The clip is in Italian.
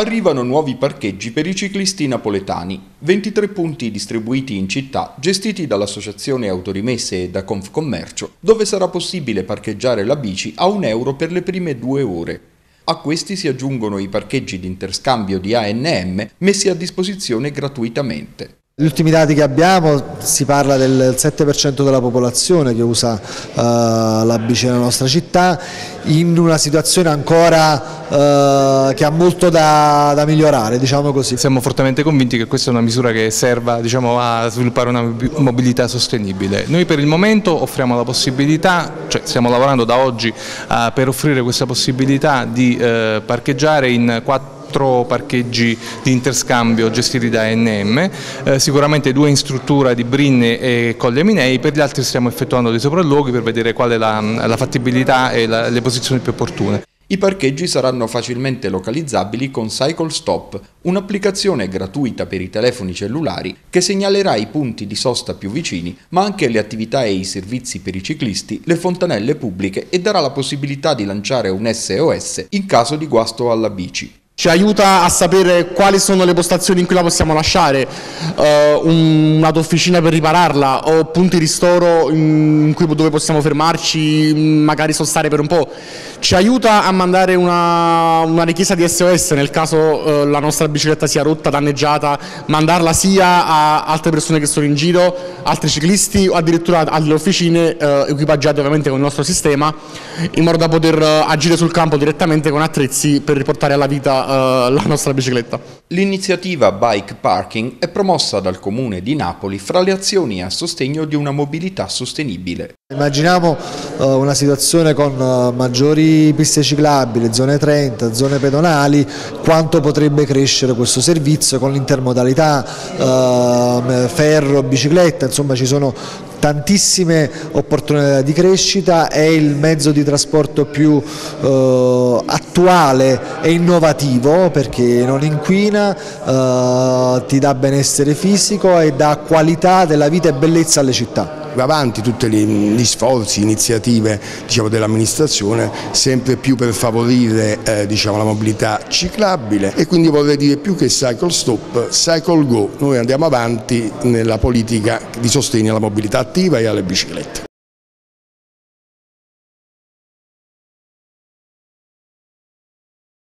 Arrivano nuovi parcheggi per i ciclisti napoletani, 23 punti distribuiti in città, gestiti dall'Associazione Autorimesse e da Confcommercio, dove sarà possibile parcheggiare la bici a un euro per le prime due ore. A questi si aggiungono i parcheggi di interscambio di ANM messi a disposizione gratuitamente. Gli ultimi dati che abbiamo si parla del 7% della popolazione che usa uh, la bici nella nostra città in una situazione ancora uh, che ha molto da, da, migliorare, diciamo. Siamo fortemente convinti che questa è una misura che serva diciamo, a sviluppare una mobilità sostenibile. Noi per il momento offriamo la possibilità, cioè stiamo lavorando da oggi uh, per offrire questa possibilità di parcheggiare in quattro quattro parcheggi di interscambio gestiti da NM, eh, sicuramente due in struttura di Brinne e Colle Minei, per gli altri stiamo effettuando dei sopralluoghi per vedere qual è la, la fattibilità e la, le posizioni più opportune. I parcheggi saranno facilmente localizzabili con Cycle Stop, un'applicazione gratuita per i telefoni cellulari che segnalerà i punti di sosta più vicini, ma anche le attività e i servizi per i ciclisti, le fontanelle pubbliche e darà la possibilità di lanciare un SOS in caso di guasto alla bici ci aiuta a sapere quali sono le postazioni in cui la possiamo lasciare, uh, un'autofficina per ripararla o punti ristoro cui, dove possiamo fermarci, magari sostare per un po'. Ci aiuta a mandare una, una richiesta di SOS nel caso uh, la nostra bicicletta sia rotta, danneggiata, mandarla sia a altre persone che sono in giro, altri ciclisti o addirittura alle officine uh, equipaggiate ovviamente con il nostro sistema in modo da poter agire sul campo direttamente con attrezzi per riportare alla vita uh, la nostra bicicletta. L'iniziativa Bike Parking è promossa dal Comune di Napoli fra le azioni a sostegno di una mobilità sostenibile. Immaginiamo uh, una situazione con uh, maggiori piste ciclabili, zone 30, zone pedonali, quanto potrebbe crescere questo servizio con l'intermodalità ferro-bicicletta, insomma ci sono tantissime opportunità di crescita, è il mezzo di trasporto più eh, attuale e innovativo perché non inquina, eh, ti dà benessere fisico e dà qualità della vita e bellezza alle città avanti tutti gli sforzi, iniziative diciamo, dell'amministrazione sempre più per favorire eh, diciamo, la mobilità ciclabile e quindi vorrei dire più che cycle stop, cycle go, noi andiamo avanti nella politica di sostegno alla mobilità attiva e alle biciclette.